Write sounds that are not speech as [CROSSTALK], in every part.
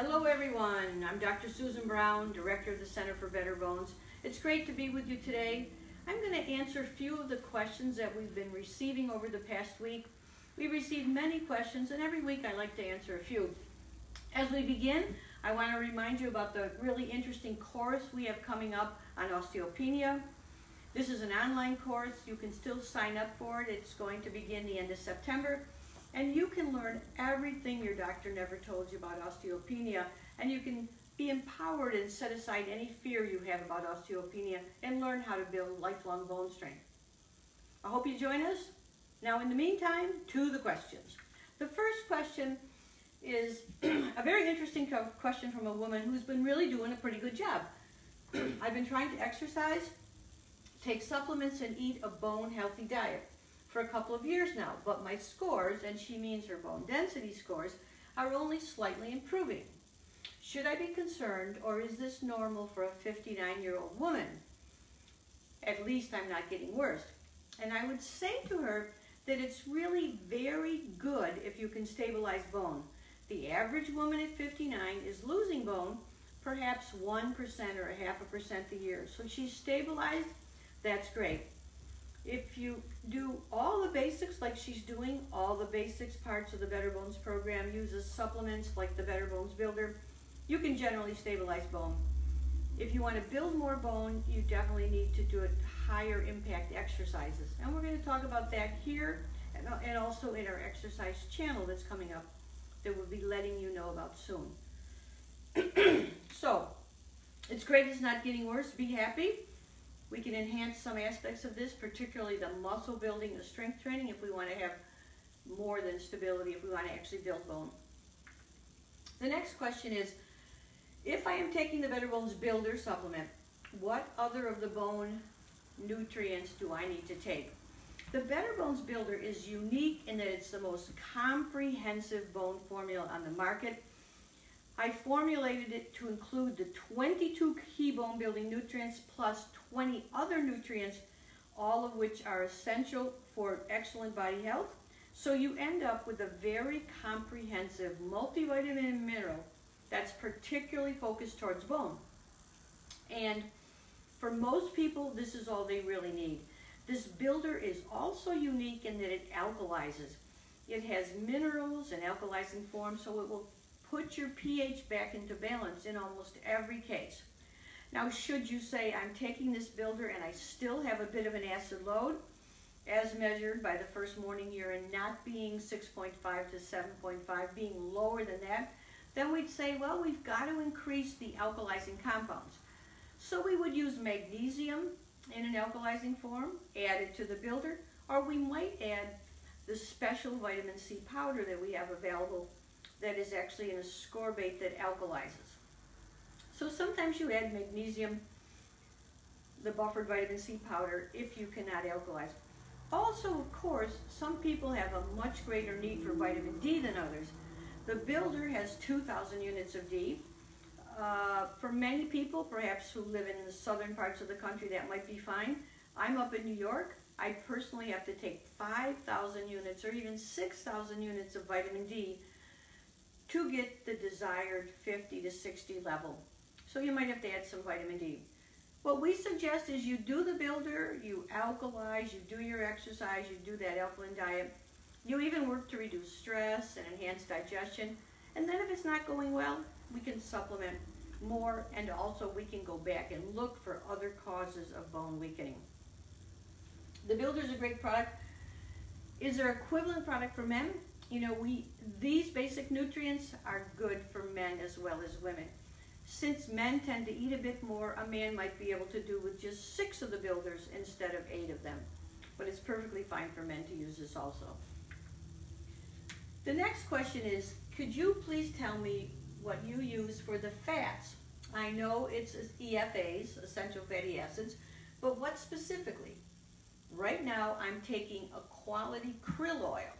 Hello everyone, I'm Dr. Susan Brown, Director of the Center for Better Bones. It's great to be with you today. I'm going to answer a few of the questions that we've been receiving over the past week. We received many questions and every week I like to answer a few. As we begin, I want to remind you about the really interesting course we have coming up on osteopenia. This is an online course. You can still sign up for it. It's going to begin the end of September. And you can learn everything your doctor never told you about osteopenia. And you can be empowered and set aside any fear you have about osteopenia and learn how to build lifelong bone strength. I hope you join us. Now, in the meantime, to the questions. The first question is [CLEARS THROAT] a very interesting question from a woman who's been really doing a pretty good job. [CLEARS THROAT] I've been trying to exercise, take supplements, and eat a bone healthy diet for a couple of years now, but my scores, and she means her bone density scores, are only slightly improving. Should I be concerned, or is this normal for a 59 year old woman? At least I'm not getting worse. And I would say to her that it's really very good if you can stabilize bone. The average woman at 59 is losing bone perhaps 1% or a half a percent a year. So she's stabilized, that's great. If you do all the basics like she's doing, all the basics parts of the Better Bones program, uses supplements like the Better Bones Builder, you can generally stabilize bone. If you want to build more bone, you definitely need to do it higher impact exercises. And we're going to talk about that here and also in our exercise channel that's coming up that we'll be letting you know about soon. [CLEARS THROAT] so, it's great it's not getting worse. Be happy. We can enhance some aspects of this, particularly the muscle building, the strength training, if we want to have more than stability, if we want to actually build bone. The next question is, if I am taking the Better Bones Builder supplement, what other of the bone nutrients do I need to take? The Better Bones Builder is unique in that it's the most comprehensive bone formula on the market. I formulated it to include the 22 key bone building nutrients plus 20 other nutrients, all of which are essential for excellent body health. So you end up with a very comprehensive multivitamin and mineral that's particularly focused towards bone. And for most people, this is all they really need. This builder is also unique in that it alkalizes. It has minerals and alkalizing forms, so it will put your pH back into balance in almost every case. Now, should you say, I'm taking this builder and I still have a bit of an acid load, as measured by the first morning urine not being 6.5 to 7.5, being lower than that, then we'd say, well, we've got to increase the alkalizing compounds. So we would use magnesium in an alkalizing form, added to the builder, or we might add the special vitamin C powder that we have available that is actually in a ascorbate that alkalizes. So sometimes you add magnesium, the buffered vitamin C powder, if you cannot alkalize. Also, of course, some people have a much greater need for vitamin D than others. The builder has 2,000 units of D, uh, for many people, perhaps who live in the southern parts of the country, that might be fine. I'm up in New York. I personally have to take 5,000 units or even 6,000 units of vitamin D to get the desired 50 to 60 level. So you might have to add some vitamin D. What we suggest is you do the builder, you alkalize, you do your exercise, you do that alkaline diet. You even work to reduce stress and enhance digestion. And then if it's not going well, we can supplement more and also we can go back and look for other causes of bone weakening. The Builder is a great product. Is there equivalent product for men? You know, we these basic nutrients are good for men as well as women. Since men tend to eat a bit more, a man might be able to do with just six of the builders instead of eight of them. But it's perfectly fine for men to use this also. The next question is, could you please tell me what you use for the fats. I know it's EFAs, essential fatty acids, but what specifically? Right now, I'm taking a quality krill oil.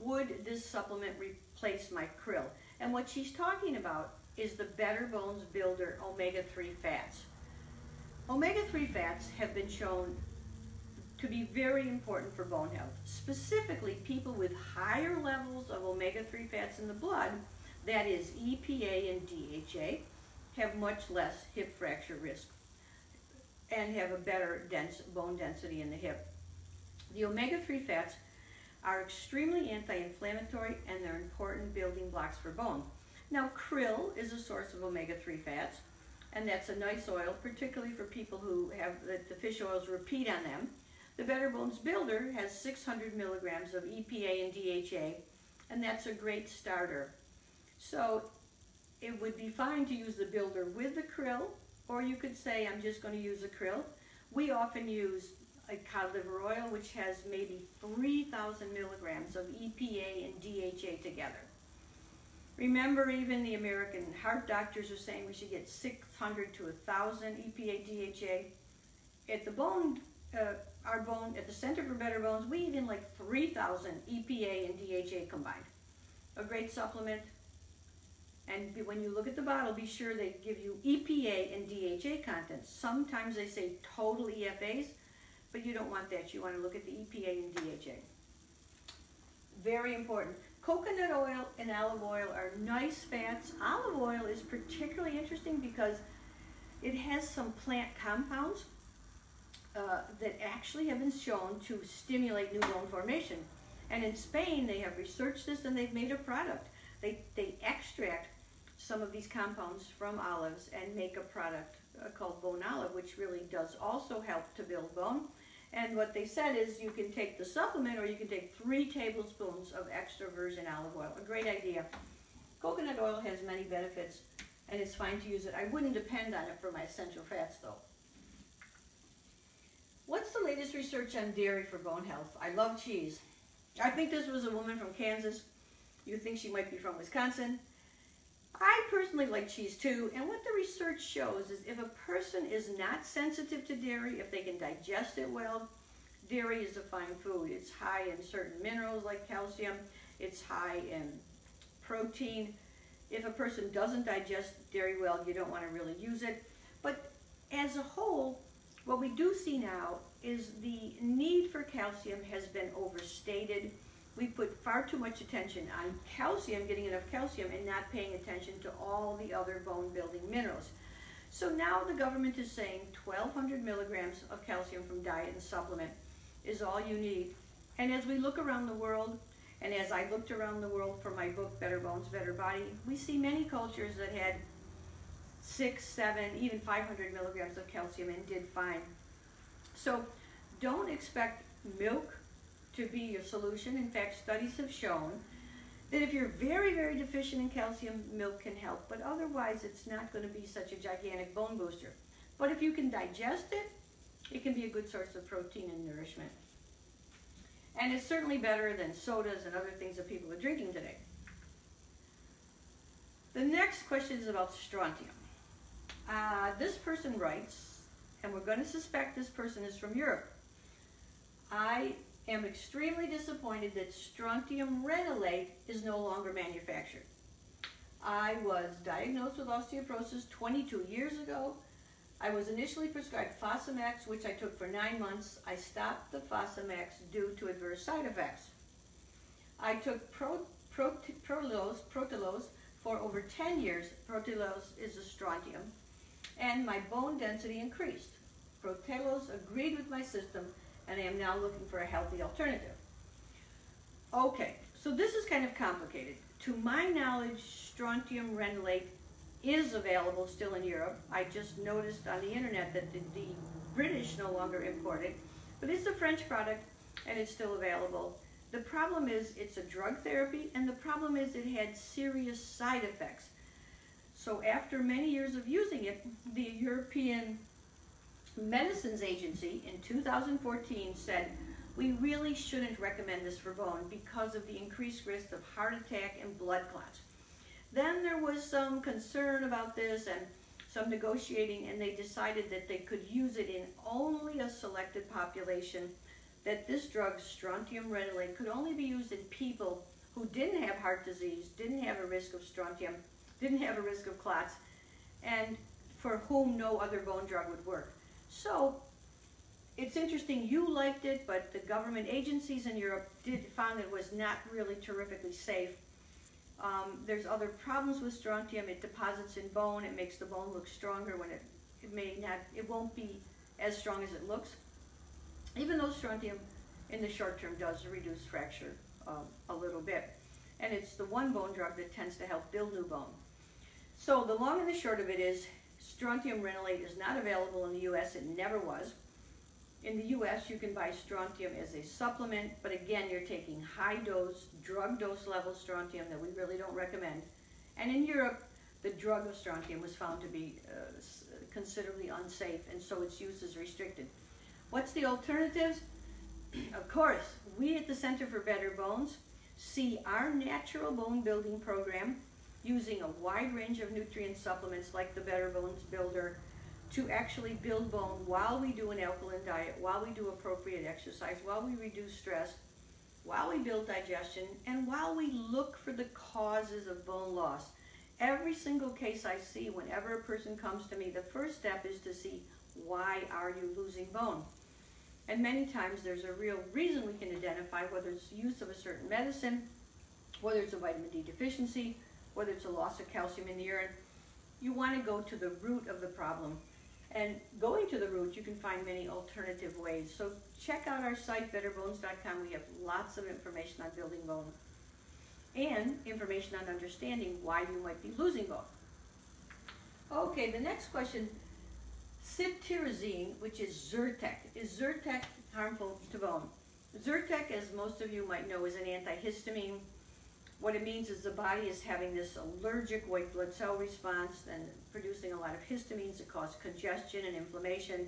Would this supplement replace my krill? And what she's talking about is the Better Bones Builder omega-3 fats. Omega-3 fats have been shown to be very important for bone health. Specifically, people with higher levels of omega-3 fats in the blood that is EPA and DHA, have much less hip fracture risk and have a better dense bone density in the hip. The omega-3 fats are extremely anti-inflammatory and they're important building blocks for bone. Now krill is a source of omega-3 fats and that's a nice oil, particularly for people who have the, the fish oils repeat on them. The Better Bones Builder has 600 milligrams of EPA and DHA and that's a great starter. So it would be fine to use the builder with the krill or you could say I'm just going to use the krill. We often use a cod liver oil, which has maybe 3,000 milligrams of EPA and DHA together. Remember, even the American heart doctors are saying we should get 600 to 1,000 EPA, DHA. At the bone, uh, our bone, at the Center for Better Bones, we in like 3,000 EPA and DHA combined. A great supplement. And when you look at the bottle, be sure they give you EPA and DHA content. Sometimes they say total EFAs, but you don't want that. You want to look at the EPA and DHA. Very important. Coconut oil and olive oil are nice fats. Olive oil is particularly interesting because it has some plant compounds uh, that actually have been shown to stimulate new bone formation. And in Spain, they have researched this and they've made a product. They, they extract some of these compounds from olives and make a product uh, called Bonolive, which really does also help to build bone. And what they said is you can take the supplement or you can take three tablespoons of extra virgin olive oil. A great idea. Coconut oil has many benefits and it's fine to use it. I wouldn't depend on it for my essential fats though. What's the latest research on dairy for bone health? I love cheese. I think this was a woman from Kansas. You think she might be from Wisconsin. I personally like cheese too, and what the research shows is if a person is not sensitive to dairy, if they can digest it well, dairy is a fine food. It's high in certain minerals like calcium, it's high in protein. If a person doesn't digest dairy well, you don't want to really use it. But as a whole, what we do see now is the need for calcium has been overstated we put far too much attention on calcium, getting enough calcium, and not paying attention to all the other bone building minerals. So now the government is saying 1,200 milligrams of calcium from diet and supplement is all you need. And as we look around the world, and as I looked around the world for my book, Better Bones, Better Body, we see many cultures that had six, seven, even 500 milligrams of calcium and did fine. So don't expect milk to be your solution. In fact, studies have shown that if you're very, very deficient in calcium, milk can help, but otherwise it's not going to be such a gigantic bone booster. But if you can digest it, it can be a good source of protein and nourishment. And it's certainly better than sodas and other things that people are drinking today. The next question is about strontium. Uh, this person writes, and we're going to suspect this person is from Europe. I am extremely disappointed that strontium ranelate is no longer manufactured. I was diagnosed with osteoporosis 22 years ago. I was initially prescribed Fosamax, which I took for nine months. I stopped the Fosamax due to adverse side effects. I took pro, pro, for over 10 years. Protelos is a strontium. And my bone density increased. Protelos agreed with my system and I am now looking for a healthy alternative. Okay, so this is kind of complicated. To my knowledge, strontium ranelate is available still in Europe. I just noticed on the internet that the, the British no longer import it, but it's a French product and it's still available. The problem is it's a drug therapy and the problem is it had serious side effects. So after many years of using it, the European Medicines Agency in 2014 said, we really shouldn't recommend this for bone because of the increased risk of heart attack and blood clots. Then there was some concern about this and some negotiating and they decided that they could use it in only a selected population, that this drug, strontium ranelate, could only be used in people who didn't have heart disease, didn't have a risk of strontium, didn't have a risk of clots, and for whom no other bone drug would work. So it's interesting, you liked it, but the government agencies in Europe did found it was not really terrifically safe. Um, there's other problems with strontium. It deposits in bone. It makes the bone look stronger when it, it may not, it won't be as strong as it looks. Even though strontium in the short term does reduce fracture um, a little bit. And it's the one bone drug that tends to help build new bone. So the long and the short of it is strontium ranelate is not available in the U.S. It never was. In the U.S., you can buy strontium as a supplement, but again, you're taking high dose, drug dose level strontium that we really don't recommend. And in Europe, the drug of strontium was found to be uh, considerably unsafe, and so its use is restricted. What's the alternatives? [CLEARS THROAT] of course, we at the Center for Better Bones see our natural bone building program using a wide range of nutrient supplements like the Better Bones Builder to actually build bone while we do an alkaline diet, while we do appropriate exercise, while we reduce stress, while we build digestion, and while we look for the causes of bone loss. Every single case I see, whenever a person comes to me, the first step is to see why are you losing bone? And many times there's a real reason we can identify whether it's use of a certain medicine, whether it's a vitamin D deficiency, whether it's a loss of calcium in the urine. You want to go to the root of the problem and going to the root, you can find many alternative ways. So check out our site, betterbones.com. We have lots of information on building bone and information on understanding why you might be losing bone. Okay, the next question, cetirizine, which is Zyrtec. Is Zyrtec harmful to bone? Zyrtec, as most of you might know, is an antihistamine what it means is the body is having this allergic white blood cell response and producing a lot of histamines that cause congestion and inflammation.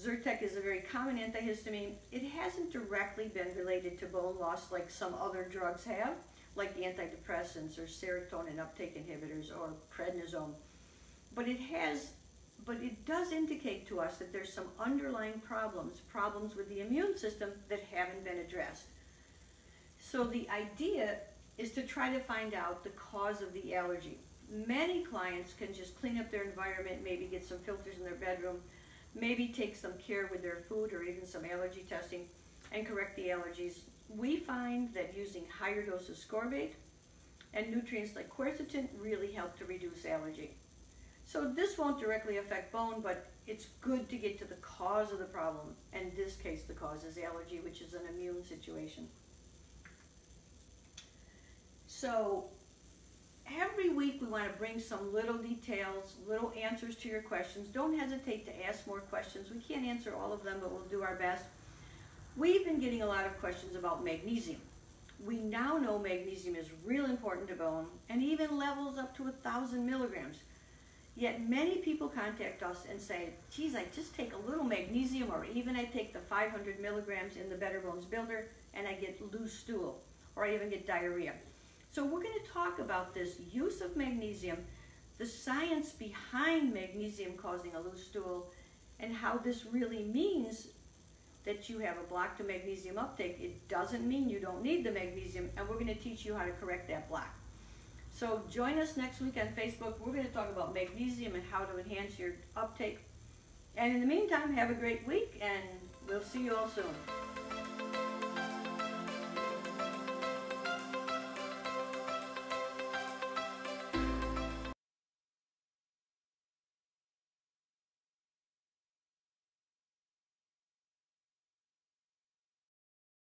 Zyrtec is a very common antihistamine. It hasn't directly been related to bone loss like some other drugs have, like the antidepressants or serotonin uptake inhibitors or prednisone. But it has, but it does indicate to us that there's some underlying problems, problems with the immune system that haven't been. So the idea is to try to find out the cause of the allergy. Many clients can just clean up their environment, maybe get some filters in their bedroom, maybe take some care with their food or even some allergy testing and correct the allergies. We find that using higher doses ascorbate and nutrients like quercetin really help to reduce allergy. So this won't directly affect bone, but it's good to get to the cause of the problem. In this case, the cause is allergy, which is an immune situation. So every week we want to bring some little details, little answers to your questions. Don't hesitate to ask more questions. We can't answer all of them, but we'll do our best. We've been getting a lot of questions about magnesium. We now know magnesium is real important to bone and even levels up to a thousand milligrams. Yet many people contact us and say, geez, I just take a little magnesium or even I take the 500 milligrams in the Better Bones Builder and I get loose stool or I even get diarrhea. So we're going to talk about this use of magnesium, the science behind magnesium causing a loose stool, and how this really means that you have a block to magnesium uptake. It doesn't mean you don't need the magnesium, and we're going to teach you how to correct that block. So join us next week on Facebook. We're going to talk about magnesium and how to enhance your uptake. And in the meantime, have a great week, and we'll see you all soon.